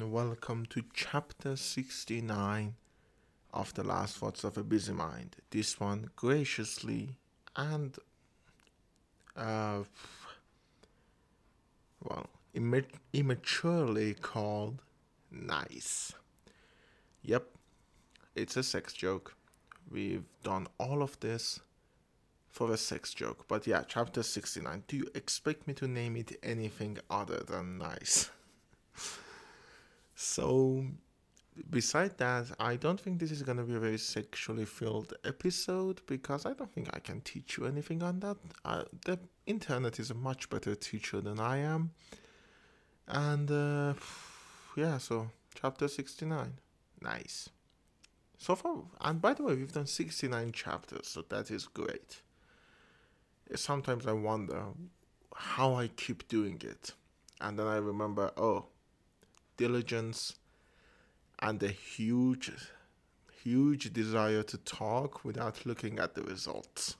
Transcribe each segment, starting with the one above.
And welcome to chapter 69 of The Last Thoughts of a Busy Mind. This one graciously and, uh, well, imma- immaturely called Nice. Yep, it's a sex joke. We've done all of this for a sex joke. But yeah, chapter 69. Do you expect me to name it anything other than nice? so, beside that, I don't think this is gonna be a very sexually filled episode because I don't think I can teach you anything on that. Uh, the internet is a much better teacher than I am. And uh, yeah, so chapter 69. Nice. So far, and by the way, we've done 69 chapters, so that is great. Sometimes I wonder how I keep doing it. And then I remember, oh, diligence and a huge, huge desire to talk without looking at the results.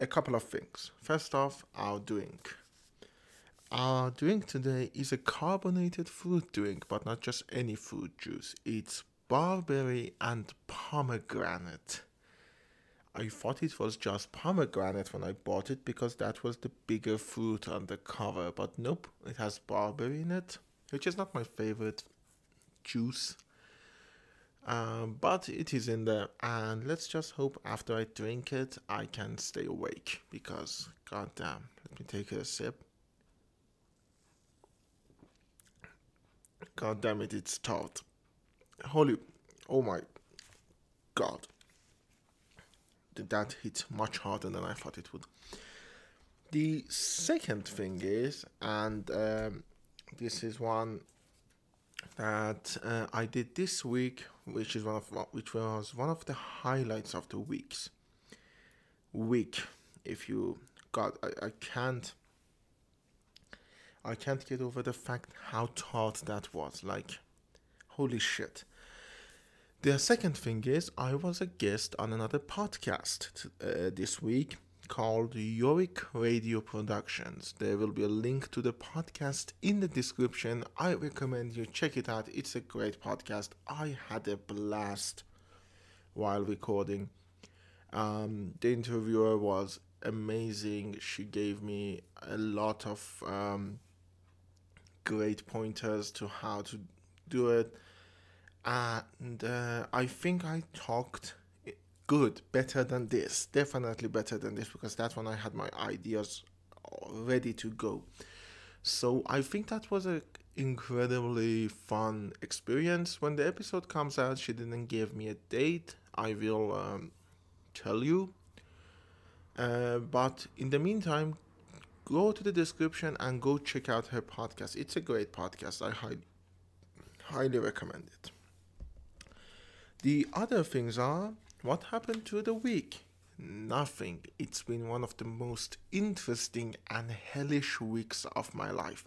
A couple of things. First off, our drink. Our drink today is a carbonated fruit drink, but not just any fruit juice. It's barberry and pomegranate. I thought it was just pomegranate when I bought it because that was the bigger fruit on the cover, but nope, it has barberry in it, which is not my favorite juice. Um, but it is in there, and let's just hope after I drink it, I can stay awake because, goddamn, let me take a sip. God damn it, it's tart. Holy, oh my god. That hit much harder than I thought it would. The second thing is, and um, this is one that uh, I did this week, which is one of which was one of the highlights of the weeks week. If you God, I, I can't I can't get over the fact how taut that was. Like, holy shit. The second thing is, I was a guest on another podcast uh, this week called Yorick Radio Productions. There will be a link to the podcast in the description. I recommend you check it out. It's a great podcast. I had a blast while recording. Um, the interviewer was amazing. She gave me a lot of um, great pointers to how to do it. And uh, I think I talked good, better than this. Definitely better than this because that's when I had my ideas ready to go. So I think that was a incredibly fun experience. When the episode comes out, she didn't give me a date. I will um, tell you. Uh, but in the meantime, go to the description and go check out her podcast. It's a great podcast. I highly, highly recommend it. The other things are what happened to the week? Nothing. It's been one of the most interesting and hellish weeks of my life.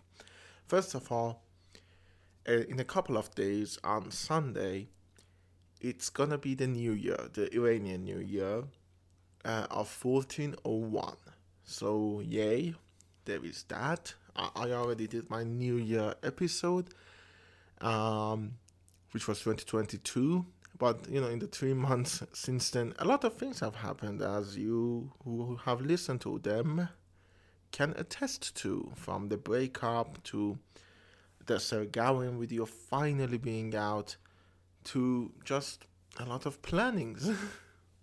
First of all, uh, in a couple of days on Sunday, it's gonna be the new year, the Iranian New Year uh, of 1401. So, yay, there is that. I, I already did my New Year episode, um, which was 2022. But you know, in the three months since then, a lot of things have happened, as you who have listened to them can attest to, from the breakup to the Sir Gawain video finally being out, to just a lot of plannings.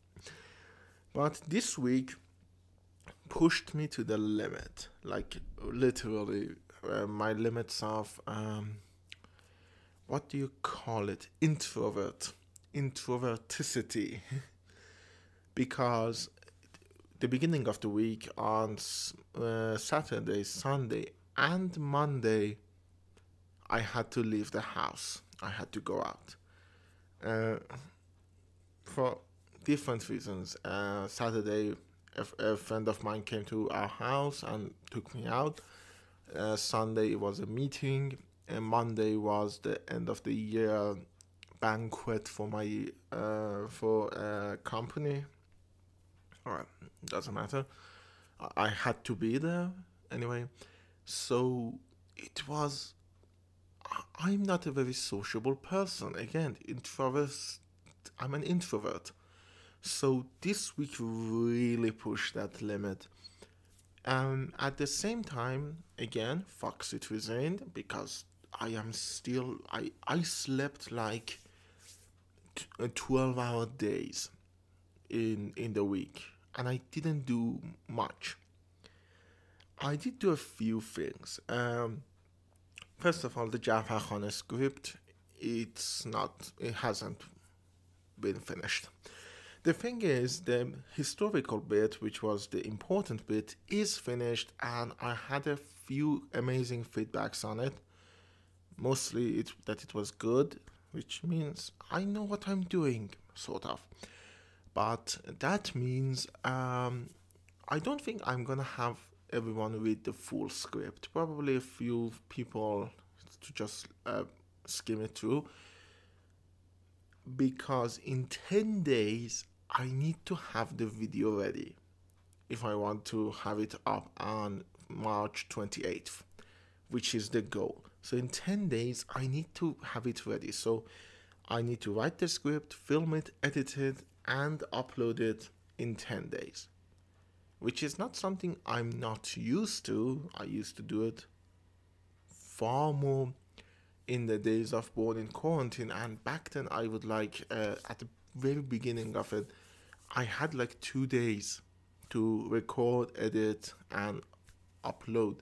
but this week pushed me to the limit, like literally uh, my limits of um, what do you call it? Introvert, introverticity, because the beginning of the week on uh, Saturday, Sunday, and Monday, I had to leave the house. I had to go out. Uh, for different reasons. Uh, Saturday, a, a, friend of mine came to our house and took me out. Uh, Sunday was a meeting, and Monday was the end of the year banquet for my uh, for a company. Alright, doesn't matter. I had to be there anyway. So it was. I'm not a very sociable person. Again, introvert. I'm an introvert. So this week really pushed that limit. Um, at the same time, again, Fox it resigned because I am still I I slept like uh, 12 hour days in in the week and I didn't do much. I did do a few things. Um, first of all, the Jafar Khan script, it's not, it hasn't been finished. The thing is, the historical bit, which was the important bit, is finished, and I had a few amazing feedbacks on it. Mostly it, that it was good, which means I know what I'm doing, sort of. But that means um, I don't think I'm gonna have everyone read the full script. Probably a few people to just uh, skim it through. Because in 10 days, I need to have the video ready if I want to have it up on March 28th, which is the goal. So in 10 days, I need to have it ready. So I need to write the script, film it, edit it, and upload it in 10 days, which is not something I'm not used to. I used to do it far more in the days of born in quarantine, and back then I would like uh, at the very beginning of it, I had like two days to record, edit, and upload.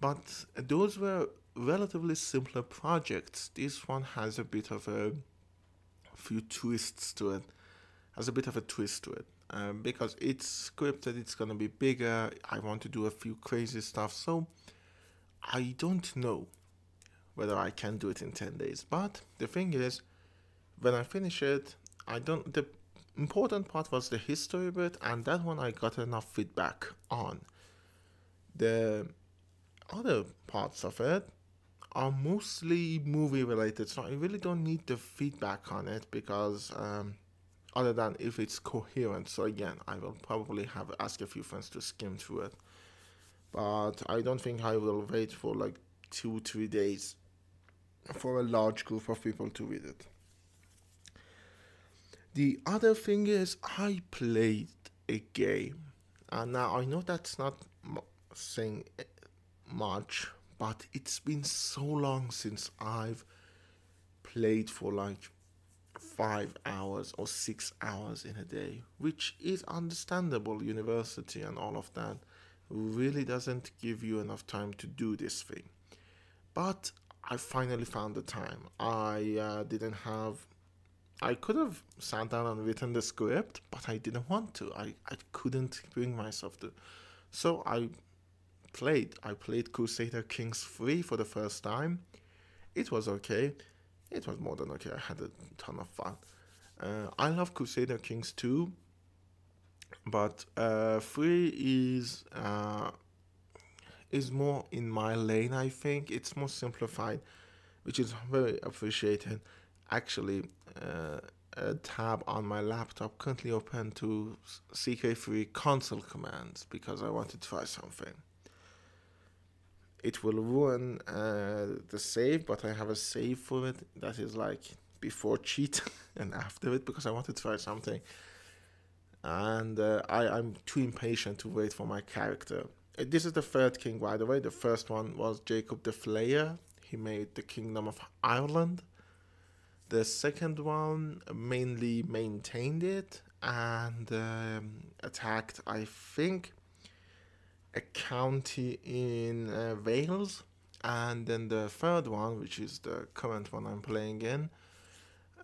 But those were relatively simpler projects. This one has a bit of a few twists to it has a bit of a twist to it um, because it's scripted it's going to be bigger i want to do a few crazy stuff so i don't know whether i can do it in 10 days but the thing is when i finish it i don't the important part was the history bit and that one i got enough feedback on the other parts of it are mostly movie related so i really don't need the feedback on it because um, other than if it's coherent. So again, I will probably have ask a few friends to skim through it, but I don't think I will wait for like two three days for a large group of people to read it. The other thing is I played a game, and now I know that's not saying much, but it's been so long since I've played for like five hours or six hours in a day, which is understandable. University and all of that really doesn't give you enough time to do this thing. But I finally found the time. I uh, didn't have. I could have sat down and written the script, but I didn't want to. I, I couldn't bring myself to. So I played. I played Crusader Kings 3 for the first time. It was okay it was more than okay. I had a ton of fun. Uh, I love Crusader Kings 2, but uh, 3 is uh, is more in my lane. I think it's more simplified, which is very appreciated. Actually, uh, a tab on my laptop currently open to CK3 console commands because I want to try something it will ruin uh, the save, but I have a save for it that is like before cheat and after it because I want to try something. And uh, I, I'm too impatient to wait for my character. Uh, this is the third king, by the way. The first one was Jacob the Flayer. He made the Kingdom of Ireland. The second one mainly maintained it and um, attacked, I think, a county in uh, Wales, and then the third one, which is the current one I'm playing in,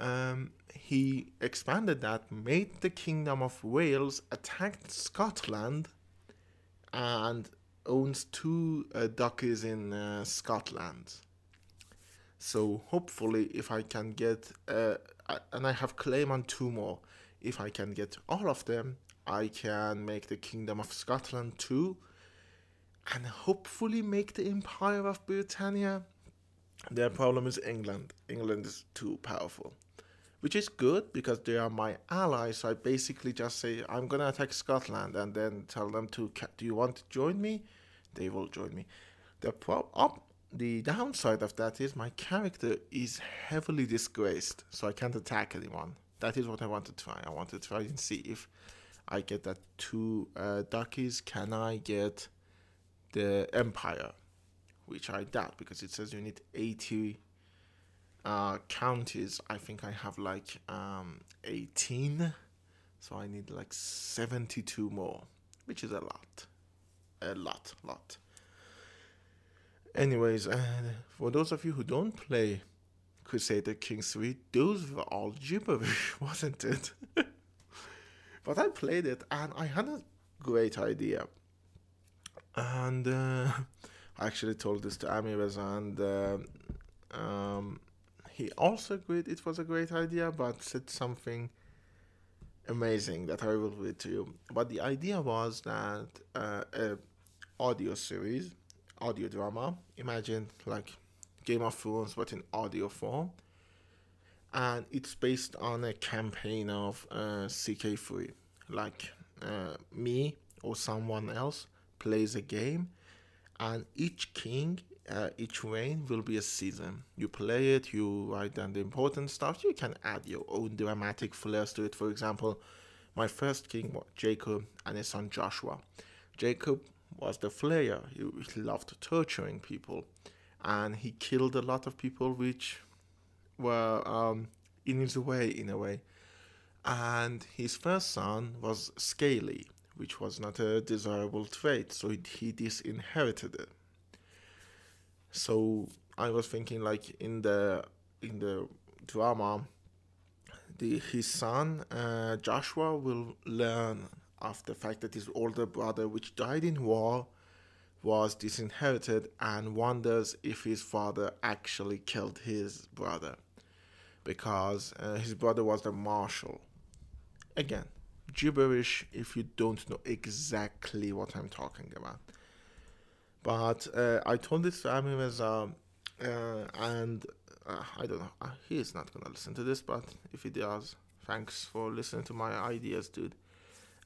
um, he expanded that, made the Kingdom of Wales, attacked Scotland, and owns two uh, in uh, Scotland. So hopefully, if I can get, uh, and I have claim on two more, if I can get all of them, I can make the Kingdom of Scotland too and hopefully make the Empire of Britannia. Their problem is England. England is too powerful. Which is good because they are my allies. So I basically just say, I'm going to attack Scotland and then tell them to, do you want to join me? They will join me. The pro- up the downside of that is my character is heavily disgraced, so I can't attack anyone. That is what I want to try. I want to try and see if I get that two uh, duckies. Can I get the empire? Which I doubt because it says you need 80 uh, counties. I think I have like um, 18, so I need like 72 more, which is a lot. A lot, lot. Anyways, uh, for those of you who don't play Crusader Kings 3, those were all gibberish, wasn't it? but I played it and I had a great idea. And uh, I actually told this to Amireza and uh, um, he also agreed it was a great idea, but said something amazing that I will read to you. But the idea was that uh, a audio series audio drama. Imagine like Game of Thrones, but in audio form. And it's based on a campaign of uh, CK3. Like uh, me or someone else plays a game, and each king, uh, each reign will be a season. You play it, you write down the important stuff. You can add your own dramatic flares to it. For example, my first king was Jacob and his son Joshua. Jacob was the flayer. He, loved torturing people, and he killed a lot of people which were um, in his way, in a way. And his first son was scaly, which was not a desirable trait, so he, he disinherited it. So I was thinking, like in the in the drama, the his son uh, Joshua will learn of the fact that his older brother, which died in war, was disinherited and wonders if his father actually killed his brother because uh, his brother was the marshal. Again, gibberish if you don't know exactly what I'm talking about. But uh, I told this to Amireza, uh, and uh, I don't know, uh, he is not gonna listen to this, but if he does, thanks for listening to my ideas, dude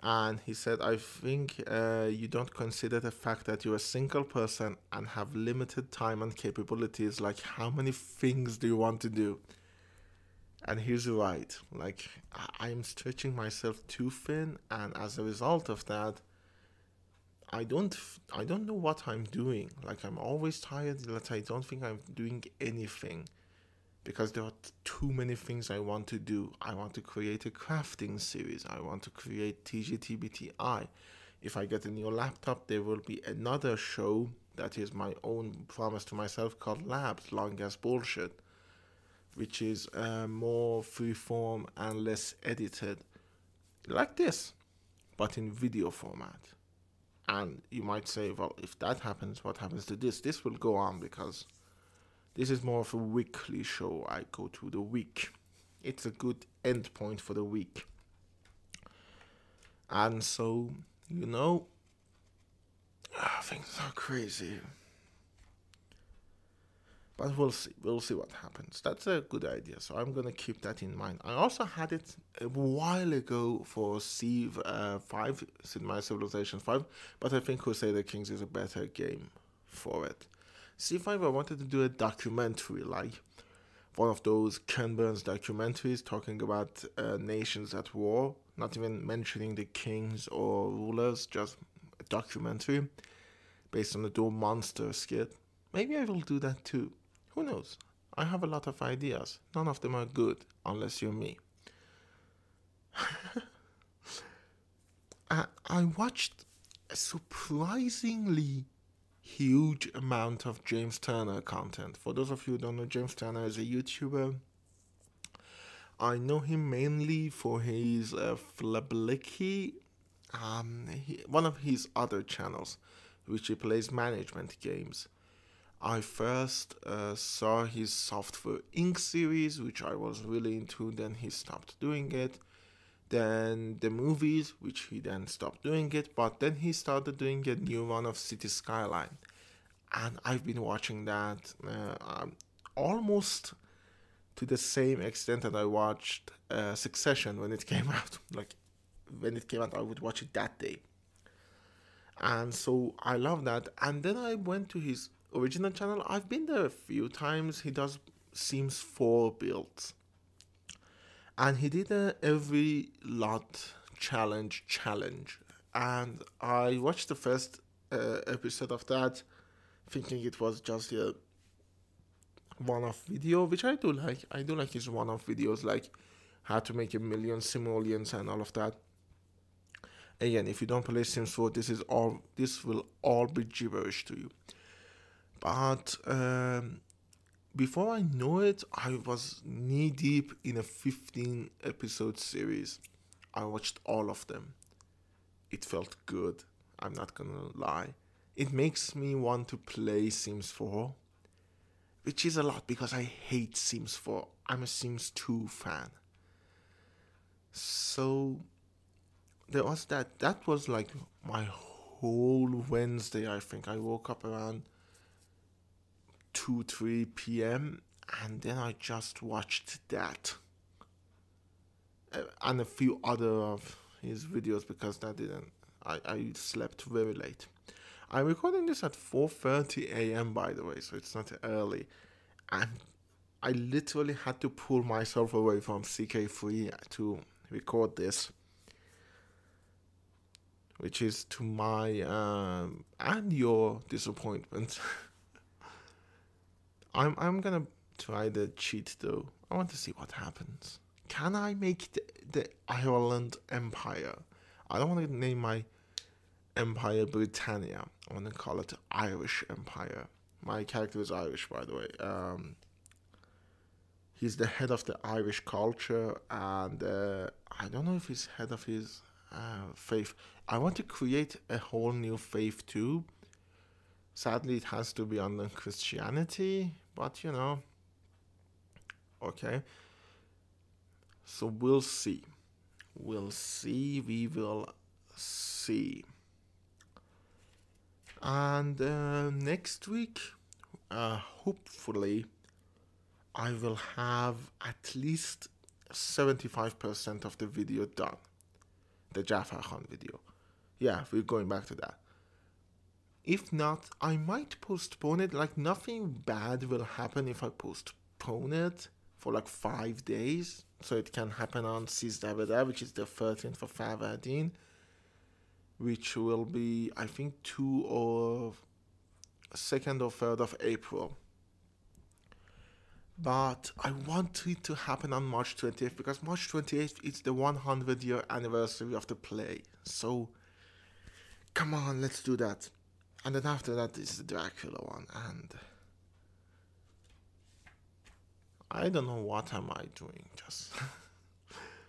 and he said, I think uh, you don't consider the fact that you're a single person and have limited time and capabilities. Like, how many things do you want to do? And he's right. Like, I am stretching myself too thin, and as a result of that, I don't, I don't know what I'm doing. Like, I'm always tired that I don't think I'm doing anything because there are too many things I want to do. I want to create a crafting series. I want to create TGTBTI. If I get a new laptop, there will be another show that is my own promise to myself called Labs, long as bullshit, which is uh, more freeform and less edited, like this, but in video format. And you might say, well, if that happens, what happens to this? This will go on because this is more of a weekly show. I go to the week. It's a good end point for the week. And so, you know, things are crazy. But we'll see. We'll see what happens. That's a good idea. So I'm gonna keep that in mind. I also had it a while ago for Civ uh, Five, Sid Meier's Civilization Five, but I think Crusader Kings is a better game for it. C5, I wanted to do a documentary, like one of those Ken Burns documentaries talking about uh, nations at war, not even mentioning the kings or rulers, just a documentary based on the Dome Monster skit. Maybe I will do that too. Who knows? I have a lot of ideas. None of them are good, unless you're me. I, watched a surprisingly huge amount of James Turner content. For those of you who don't know, James Turner is a YouTuber. I know him mainly for his uh, Flablicky, um, he, one of his other channels, which he plays management games. I first uh, saw his Software Inc. series, which I was really into, then he stopped doing it. Then the movies, which he then stopped doing it, but then he started doing a new one of City Skyline, and I've been watching that uh, um, almost to the same extent that I watched uh, Succession when it came out. Like when it came out, I would watch it that day, and so I love that. And then I went to his original channel, I've been there a few times. He does Sims 4 builds. And he did a every lot challenge challenge. And I watched the first uh, episode of that thinking it was just a one-off video, which I do like. I do like his one-off videos, like how to make a million simoleons and all of that. Again, if you don't play Sims 4, this is all. This will all be gibberish to you. But um, before I know it, I was knee deep in a 15 episode series. I watched all of them. It felt good. I'm not gonna lie. It makes me want to play Sims 4, which is a lot because I hate Sims 4. I'm a Sims 2 fan. So there was that. That was like my whole Wednesday. I think I woke up around two, three p.m. and then I just watched that uh, and a few other of his videos because that didn't. I I slept very late. I'm recording this at 4:30 a.m. by the way, so it's not early, and I literally had to pull myself away from CK3 to record this which is to my um, and your disappointment. I'm I'm gonna try the cheat though. I want to see what happens. Can I make the, the Ireland Empire? I don't want to name my empire Britannia. I want to call it Irish Empire. My character is Irish, by the way. Um, he's the head of the Irish culture, and uh, I don't know if he's head of his uh, faith. I want to create a whole new faith too. Sadly, it has to be under Christianity, but you know. Okay. So we'll see. We'll see. We will see. And uh, next week, uh, hopefully, I will have at least 75% of the video done the Jafar Khan video. Yeah, we're going back to that. If not, I might postpone it. Like, nothing bad will happen if I postpone it for like five days. So it can happen on Sizdah Bedar, which is the 13th of February, which will be, I think, 2 or 2nd or 3rd of April but I want it to happen on March 20th because March 28th is the 100 year anniversary of the play. So, come on, let's do that. And then after that is the Dracula one, and I don't know what am I doing, just.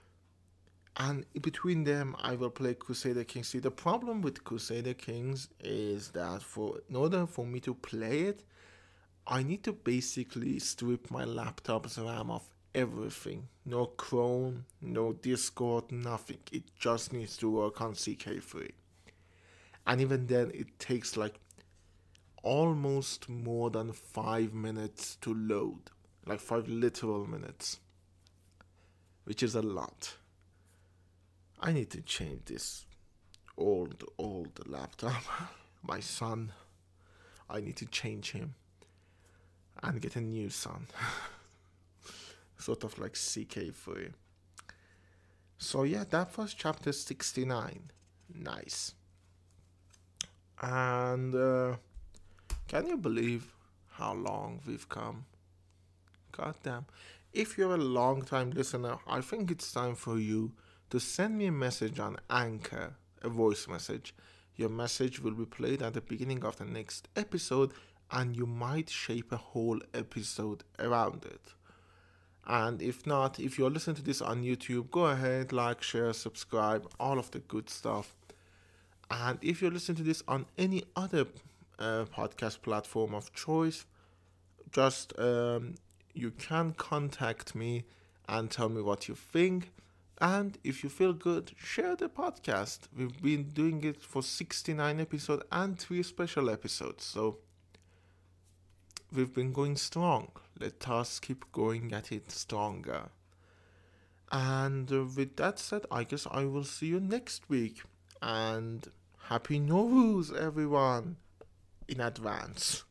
and between them, I will play Crusader Kings. See, the problem with Crusader Kings is that for in order for me to play it, I need to basically strip my laptop's RAM of everything. No Chrome, no Discord, nothing. It just needs to work on CK3. And even then, it takes like almost more than five minutes to load. Like five literal minutes. Which is a lot. I need to change this old, old laptop. my son. I need to change him and get a new son. sort of like CK3. So yeah, that was chapter 69. Nice. And uh, can you believe how long we've come? God damn. If you're a long time listener, I think it's time for you to send me a message on Anchor, a voice message. Your message will be played at the beginning of the next episode and you might shape a whole episode around it. And if not, if you're listening to this on YouTube, go ahead, like, share, subscribe, all of the good stuff. And if you're listening to this on any other uh, podcast platform of choice, just um, you can contact me and tell me what you think. And if you feel good, share the podcast. We've been doing it for 69 episodes and three special episodes. So we've been going strong. Let us keep going at it stronger. And uh, with that said, I guess I will see you next week. And Happy Nowruz, everyone, in advance.